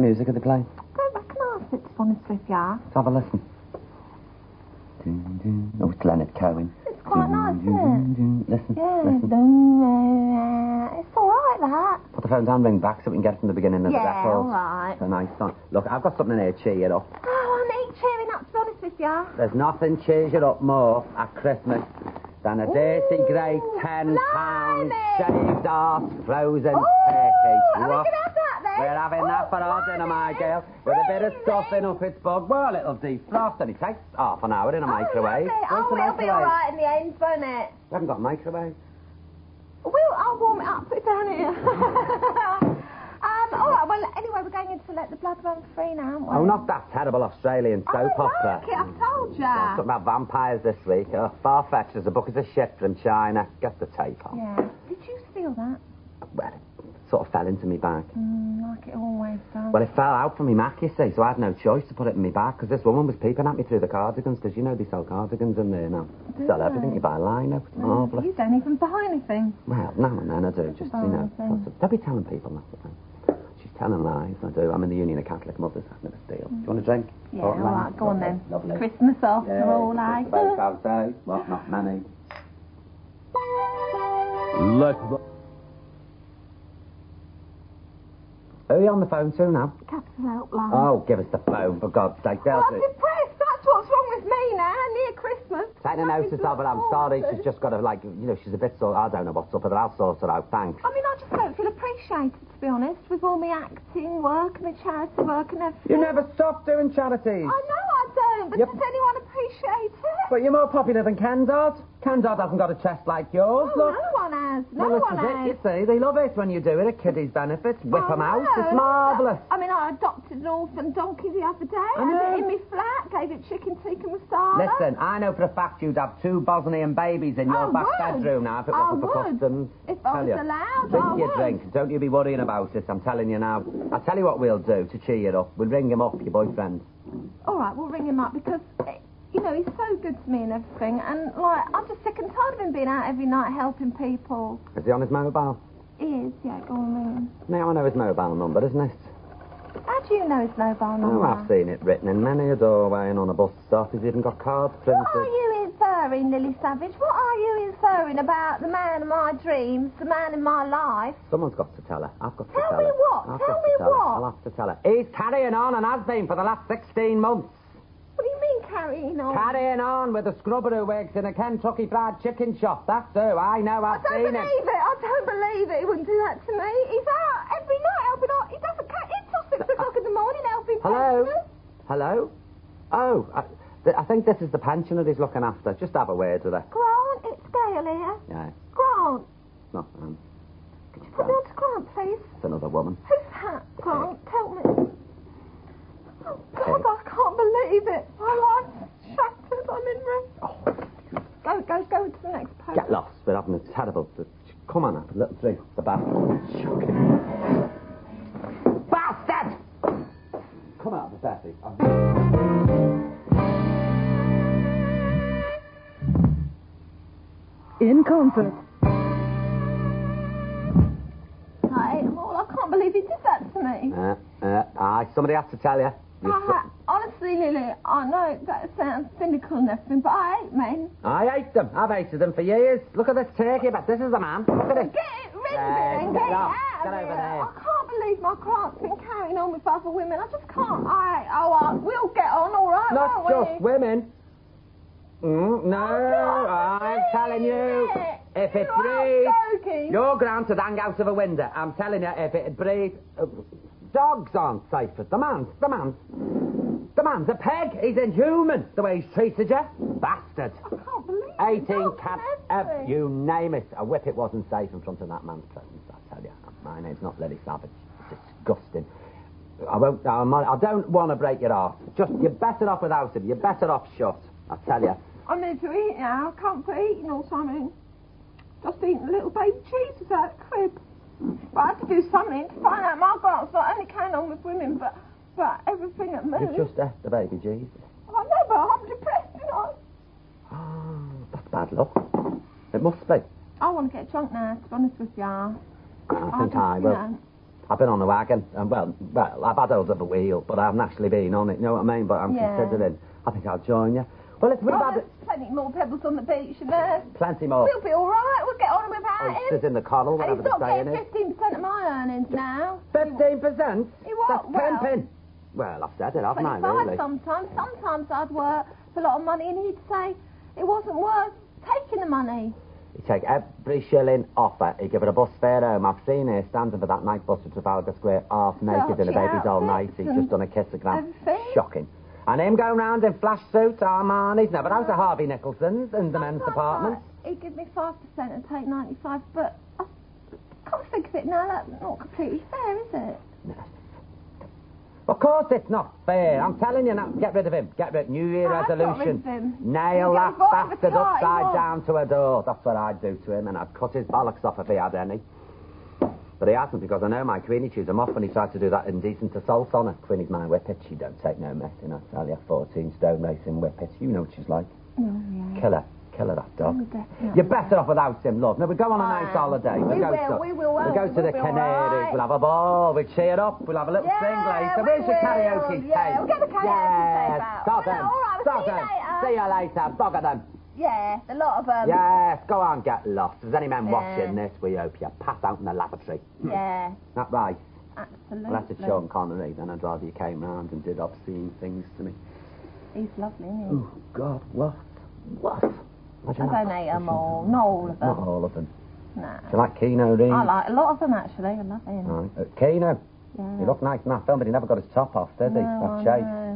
music they playing? Go back and ask it, to be honest with ya. Let's have a listen. Oh, it's Leonard Cohen. It's quite nice, isn't dun. Listen, Yeah, listen. Uh, it's all right, that. Put the phone down, ring back so we can get it from the beginning of Yeah, the record. all right. It's a nice song. Look, I've got something here to cheer you up. Oh, I need cheering up, to be honest with ya. There's nothing cheers you up more at Christmas than a dirty, grey ten pound blimey. shaved arse frozen Oh, turkey. are we What? gonna have that then? That for our Oh, dinner, my girl, with a bit of stuffing up its bug. Well, it'll defrost, and it takes half an hour in a Oh, microwave. lovely. Oh, the it'll be all right in the end, won't it? We haven't got a microwave. Well, I'll warm it up. Put it down here. um, all right. Well, anyway, we're going in to let the blood run free now, aren't we? Oh, not that terrible Australian I soap don't opera. like it. I've told Talking ya. about vampires this week. Oh, far-fetched. There's a bucket of shit from China. Get the tape on. Yeah. Did you steal that? Well, sort of fell into me bag. Mm, like it always does. Well, it fell out from me Mac, you see, so I had no choice to put it in my bag because this woman was peeping at me through the cardigans because you know they sell cardigans in there now. Do Sell they? everything you buy line now. It's marvellous. You don't even buy anything. Well, now and then I do, just, you know. Of- Don't be telling people that's the thing. She's telling lies, I do. I'm in the Union of Catholic Mothers. I've never steal. Do you want a drink? Yeah, all right. Go on then. Lovely. Christmas off. Yeah, We're all just like. about outside. What, not many. Look. Who are you on the phone to now? Capital Helpline. Oh, give us the phone, for God's sake. Well, I'm depressed. That's what's wrong with me now. Near Christmas. Take a notice of her. I'm sorry. She's just got to, like, you know, she's a bit sore. I don't know what's up with her. I'll sort her out. Thanks. I mean, I just don't feel appreciated, to be honest, with all my acting work and my charity work and everything. You never stop doing charities. I know I don't, but Yep. does anyone appreciate it? But you're more popular than Ken Candard hasn't got a chest like yours. Oh, Look. no one has. No well, one is it, you see. They love it when you do it at kiddies' benefits. Whip I 'em out. It's marvellous. I mean, I adopted an orphan donkey the other day. I I had know. it in my flat, gave it chicken tikka masala. Listen, I know for a fact you'd have two Bosnian babies in your I back would. bedroom now if it wasn't for would. customs. If I Tell was you. allowed, Drink I your would. drink. Don't you be worrying about it. I'm telling you now. I'll tell you what we'll do to cheer you up. We'll ring him up, your boyfriend. All right, we'll ring him up because, eh, you know, he's so good to me and everything. And, like, I'm just sick and tired of him being out every night helping people. Is he on his mobile? He is, yeah, go on, ring him. Now I know his mobile number, isn't it? How do you know his mobile oh, number? Oh, I've seen it written in many a doorway and on a bus stop. He's even got cards printed. What are you inferring, Lily Savage? What are you inferring about the man of my dreams, the man in my life? Someone's got to tell her. I've got to Tell her. tell me her. what? I've Tell me tell her. what? I'll have to tell her. He's carrying on and has been for the last 16 months. What do you mean carrying on? Carrying on with a scrubber who works in a Kentucky Fried Chicken shop. That's who. I know. I've I've don't believe it. I don't believe it. He wouldn't do that to me. He's out every night helping out. He doesn't care. It's till six o'clock in the morning helping Hello? pensioners. Hello? Oh, I, th- I think this is the pensioner he's looking after. Just have a word with her. Grant, it's Gayle here. Yeah, Grant, No, not um, could you put me on to Grant, please? it's another woman. Who's that? Grant, tell me. Oh, I can't believe it. My life's shattered. I'm in wreck. Oh, Go, go, go to the next post. get lost. We're having a terrible... Come on, have a little drink. The bathroom. Shocking. Bastard! Come out, of the Betty. In comfort. Hey, well, I can't believe he did that to me. Uh, uh, aye, somebody has to tell you. I honestly, Lily, I know that sounds cynical and everything, but I hate men. I hate them. I've hated them for years. Look at this turkey, but this is the man. Look at it. Get it rid of it and get it off. out Get of over here. there. I can't believe my client's been carrying on with other women. I just can't. I, oh, I, we'll get on all right, Not won't just we? women. Mm, no, can't I'm telling you, it. if it You breathes, joking. your ground to hang out of a window. I'm telling you, if it breathes, uh, dogs aren't safe. The man's, the man's, the man's a peg. He's inhuman the way he's treated you, bastard. I can't believe it. 18 Dogs cats, ev- you name it. A whip it wasn't safe in front of that man's presence, I tell you. My name's not Lily Savage. It's disgusting. I won't, I'm not, I don't want to break your heart. Just, you're better off without him. You're better off shut. I tell you. I need to eat now. I can't quit eating or something. Just eating a little baby cheese without the crib. But I had to do something to find out my grant's not only carrying on with women, but, but everything at me. You've just left the baby Jeeves. Oh, I know, but I'm depressed, you know. Oh, that's bad luck. It must be. I want to get drunk now, to be honest with you. I think I you will. know, I've been on the wagon, and well, well, I've had hold of a wheel, but I haven't actually been on it. You know what I mean? But I'm Yeah. considering. I think I'll join you. Well, it's we've Oh, had there's plenty more pebbles on the beach there. plenty more We'll be all right. We'll get on without oysters oh, him. in the And whatever he's the not saying is. fifteen percent of my earnings now. Fifteen percent. He what? That's Well- pimping. Well, I've said it, haven't I? Really? sometimes. Sometimes I'd work for a lot of money, and he'd say it wasn't worth taking the money. He'd take every shilling offer. He give it a bus fare home. I've seen her standing for that night bus to Trafalgar Square, half naked in a baby's all night. He's just done a kissogram. everything. Shocking. And him going round in flash suits, Armani's. No, but how's the Harvey Nicholson's in the men's department? I- He'd give me five percent and take ninety-five, but I can't think of it now. That's not completely fair, is it? Of course it's not fair. I'm telling you now, get rid of him. Get rid New Year No, resolution. rid of him. Nail that bastard upside down to a door. That's what I'd do to him, and I'd cut his bollocks off if he had any. But he hasn't because I know my Queenie chews him off when he tried to do that indecent assault on her. Queenie's my whippet. She don't take no messing, I tell you. 14 stone racing whippet. You know what she's like. Oh, yeah. Kill her. Kill her, that dog. Oh. You're better off without him, love. No, we go on a I nice holiday. We go will, to, we will, We'll go we? to the We'll Canaries. right. We'll have a ball. We'll cheer up. We'll have a little Yeah, sing later. we Where's your karaoke Yeah, tape? we'll get the karaoke yes. tape out. Stop Well, them. all right, Stop see you them. later. See you later. Of them. Yeah, a lot of them. Yes, go on, get lost. If there's any men Yeah. watching this, we hope you pass out in the lavatory. Yeah, That right? absolutely. Unless it's Sean Connery, then I'd rather you came round and did obscene things to me. He's lovely, isn't he? Oh, God, what? What? I don't hate them all. Not all of Not them. all of them. No. Do you like Keanu Reeves? I like a lot of them, actually. I love him. Right. Uh, Keno, Yeah. he looked nice in that film, but he never got his top off, did he? No, that I chase. know.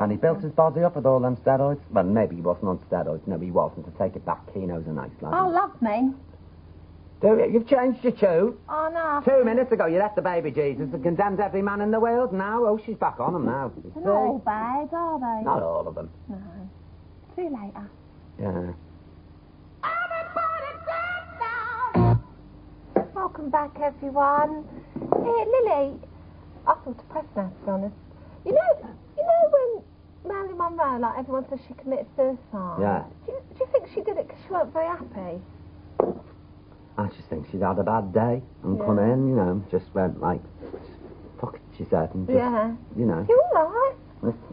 And he built his body up with all them steroids. Well, maybe he wasn't on steroids. No, he wasn't. To take it back, Keanu's a nice lad. Oh, love me. Do you? You've changed your tune. Oh, no. Two minutes ago, you left the baby Jesus and condemned every man in the world. Now, oh, she's back on him now. You They're not all bad, are they? Not all of them. No. See you later. Yeah. Welcome back, everyone. Hey, Lily. I feel depressed now, to be honest. You know, you know when Marilyn Monroe, like everyone says she committed suicide. Yeah. Do you, do you think she did it because she weren't very happy? I just think she's had a bad day and come in, you know, just went like, fuck it, she said, and just, Yeah. you know, You all right?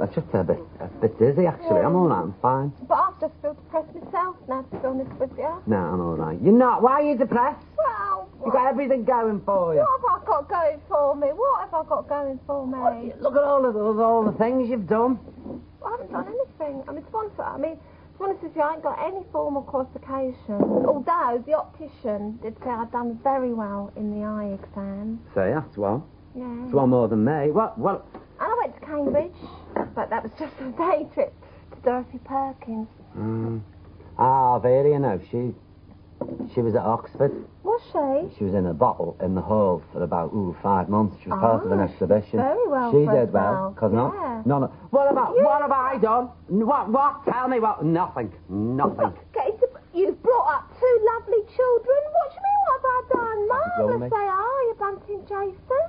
it's just a bit, a bit dizzy actually. I'm all right, I'm fine. But I've just feel depressed myself now, to be honest with you. No, I'm all right. You're not. Why are you depressed? Well, You've got everything going for you. what have I got going for me? What have I got going for me? Look at all of those, all the things you've done. I haven't done anything. I mean, to be honest, I mean, to be honest with you, I ain't got any formal qualification. Although the optician did say I'd done very well in the eye exam. So that's one. Yeah. It's one more than me. What? What? And I went to Cambridge, but that was just a day trip to Dorothy Perkins. Mm. Ah, Vera, you know, she, she was at Oxford. Was she? She was in a bottle in the hall for about ooh five months. She was part of an Ah, exhibition. very well She did well. herself, Cause yeah. not, none. of- What about? Yeah. What have I done? What? What? Tell me what? Nothing. Nothing. Okay, so you've brought up two lovely children. What do you mean, what have I done? Lovely. Marvellous they are, you bunting Jason.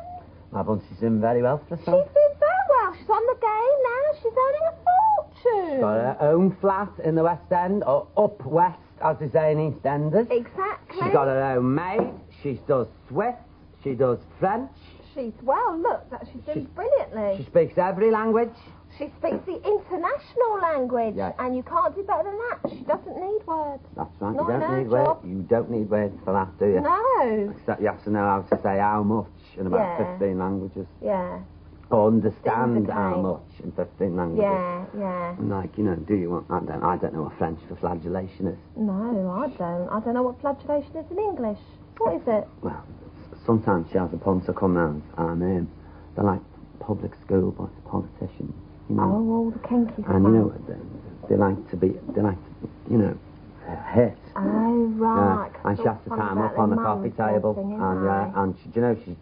My bunty's doing very well for She's herself. doing very well. She's on the game now. She's earning a fortune. Got her own flat in the West End, or up west, as they say in EastEnders. Exactly. She's got her own maid. She does Swiss. She does French. She's well. Look, that she's doing She's- brilliantly. She speaks every language. She speaks the international language, Yeah. and you can't do better than that. She doesn't need words. That's right. Not you don't need job. words. You don't need words for that, do you? No. Except you have to know how to say how much in about Yeah. 15 languages. Yeah. Understand how much in 15 languages. Yeah. Yeah. And like, you know, do you want, I don't, I don't know what French for flagellation is. No, I don't. I don't know what flagellation is in English. What is it? Well, sometimes she has a punter come round and um, they're like public school boys, politicians, you know. Oh, all the kinky stuff. And you know, what, they, they like to be, they like to, you know, uh, hit. Oh, right. Yeah, and she has to tie up on the coffee table. And yeah, they? and she, do you know, she,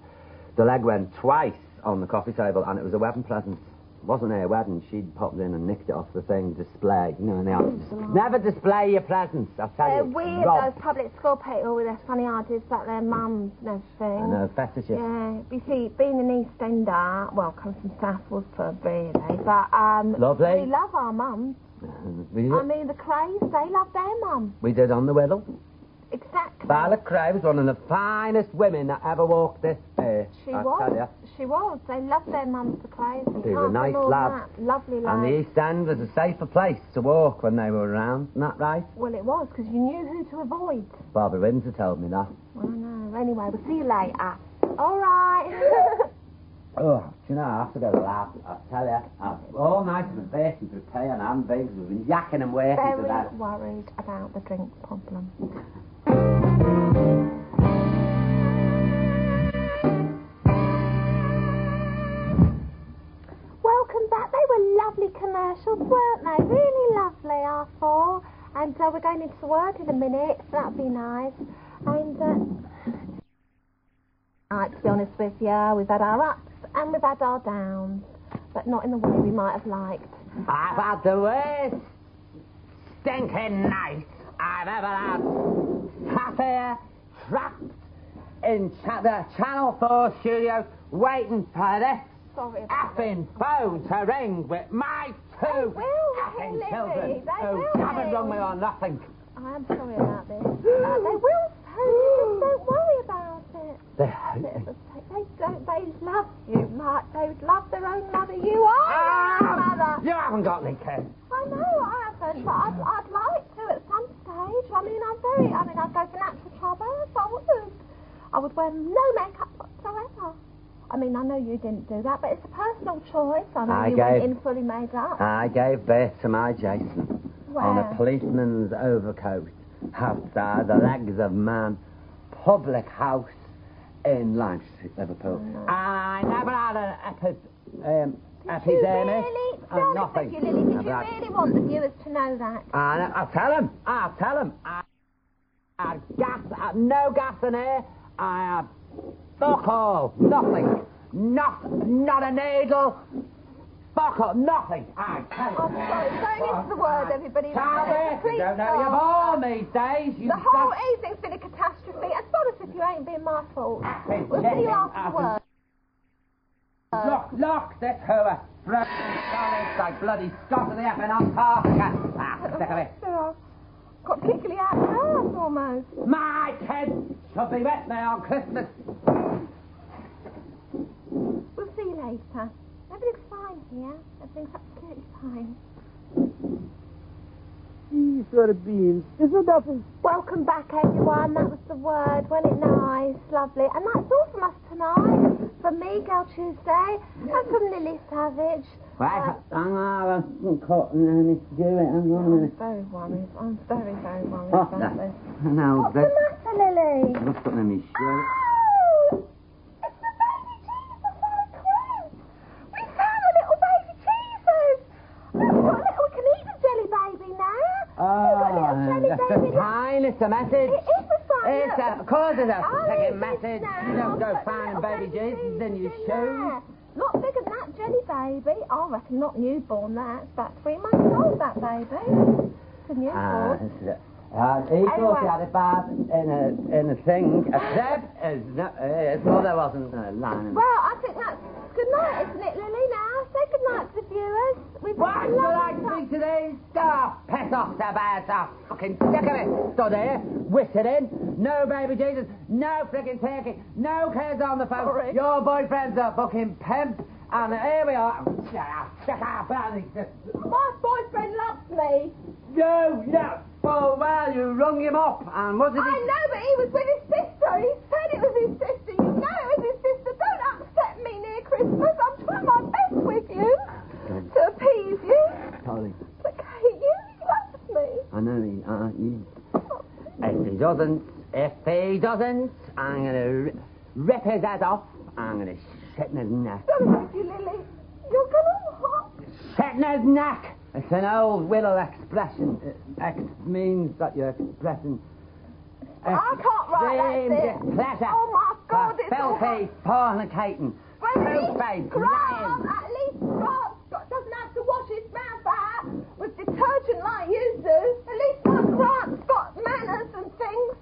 the leg went twice on the coffee table, and it was a wedding present. It wasn't her wedding. She'd popped in and nicked it off the thing display. You know, and they have never display your presents. I tell They're you, weird, Rob. those public school people with their funny ideas about their mums and everything. I know, fetishes. Yeah, you see, being an East Ender, well, comes from South Woodford, really, but um, Lovely. we love our mums. We, I mean, the Krays, they love their mum. we did on the Wirral. Exactly. Violet Kray was one of the finest women that ever walked this earth. She I was. She was. They loved their mums for crazy. They were nice lads. Lovely lads. And the East End was a safer place to walk when they were around. Isn't that right? Well, it was because you knew who to avoid. Barbara Windsor told me that. I know. Anyway, we'll see you later. All right. Oh, do you know, I have to go to the lab. I tell you, I've all night the and prepare and I'm big. We've been yakking and waiting for Very that. worried about the drink problem. Welcome back. They were lovely commercials, weren't they? Really lovely, I thought. And uh, we're going into word in a minute, so that'll be nice. And, uh, right, to be honest with you, we've had our ups and we've had our downs, but not in the way we might have liked. I've had the worst stinking night I've ever had. Sat here, trapped in cha- the Channel 4 studios, waiting for this Sorry about effing phone to ring with my two will, effing Lily, children they who will haven't rung me on nothing. I am sorry about this. Uh, they will phone you, just don't worry about it. They They, they don't, they love you, Mark. They would love their own mother. You are their own Ah, mother. you haven't got any kids. I know I haven't, but I'd, I'd like to at some stage. I mean, I'm very, I mean, I'd go for natural childbirth. I would. I would wear no makeup whatsoever. I mean, I know you didn't do that, but it's a personal choice. I know I you gave- went in fully made up. I gave birth to my Jason on a policeman's overcoat outside the Legs of Man public house in Lime Street, Liverpool. Oh, no. I never had an epi- um, Oh, did you epidemic. really? and Be honest nothing. you, Lily, did you really want the viewers to know that? Ah, and I'll tell him. I'll tell him. I had gas, I had no gas in here. I had fuck all, nothing, not, not a needle. Fuck all, nothing. I tell you. I'm sorry, going into the word, everybody. Can't Please you don't know your ball these days. You The whole just- evening's been a catastrophe. And be honest you, ain't been my fault. We'll see you after the word. Look, look, this hooer. Frozen solid like bloody Scott of the effing Antarctica. Ah, stick of it. Oh, Got giggly out of house almost. My kids should be with me on Christmas. We'll see you later. Everything's fine here. Everything's absolutely fine. These sort of beans. Is there nothing? Welcome back, everyone. That was the word. Wasn't it nice? Lovely. And that's all from us tonight. From me, Gayle Tuesday, and from Lily Savage. Wait, Uh, hang on, I'm caught and I do it. Hang on a I'm very worried. I'm very, very worried Oh, about no. this. No, What's the matter, Lily? What's something in my shirt? Oh! It's the baby Jesus the crib! We found the little baby Jesus! We've got a little, we can eat the jelly baby now! We've got a little jelly baby a now. it's a message. It is a It's a, of course it's a I'll second eat message. You don't go finding baby Jesus in your shoes. there. Not bigger than that jelly baby. I reckon not newborn, that. It's about three months old, that baby. It's a Ah, newborn. this is it. Uh, he thought he had it bad in a in a thing. A crib is no, uh, mother wasn't uh, lying. Well, I think that's good night, isn't it, Lily? Now, say good night to the viewers. We've Why had a should I lovely time. speak to these? Oh, piss off, the birds. I'm fucking sick of it. Stood here, in. No baby Jesus. No freaking turkey. No kids on the phone. Sorry. Your boyfriend's a fucking pimp. And here we are. Shut up, shut up. My boyfriend loves me. No, no. Oh, well, you rung him up. And what did he... I know, but he was with his sister. He said it was his sister. You know it was his sister. Don't upset me near Christmas. I'm trying my best with you to appease you. Sorry. But Kate, you loves me. I know he... Uh, he if he doesn't... If he doesn't, I'm going to rip his head off. I'm going to shit in his neck. Don't you, Lily. You're gonna what? Shit in his neck. It's an old Wirral expression. It ex means that you're expressing. I can't write that bit. displeasure Oh, my God, it's all filthy fornicating. At least Two-faced lying. at least Grant got- doesn't have to wash his mouth out with detergent like you do. At least my Grant's got manners and things.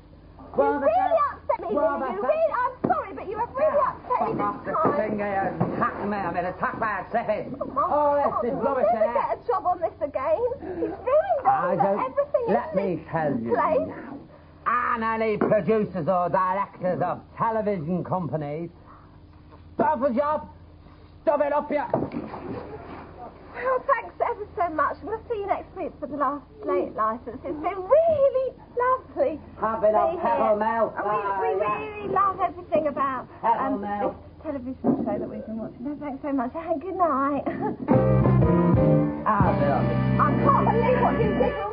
Well, you the really fact- upset me, well, Lily. You the really, I'm sorry, but you have really upset me Fuck off this the time. thing here. Attack me. I'm attacked by a slippers. My Oh, God, oh, this oh, is we'll rubbish never in get a job on this again. He's ruined I don't- everything let me tell you place. now. I and any producers or directors of television companies, stop a job, stop it up here. Well, thanks ever so much. We'll see you next week for the last late license. It's been really lovely. Have to up Pebble. And we, we really love everything about um, Mill. this television show that we've been watching. No, thanks so much. Hey, good night. ah, I can't believe what you did.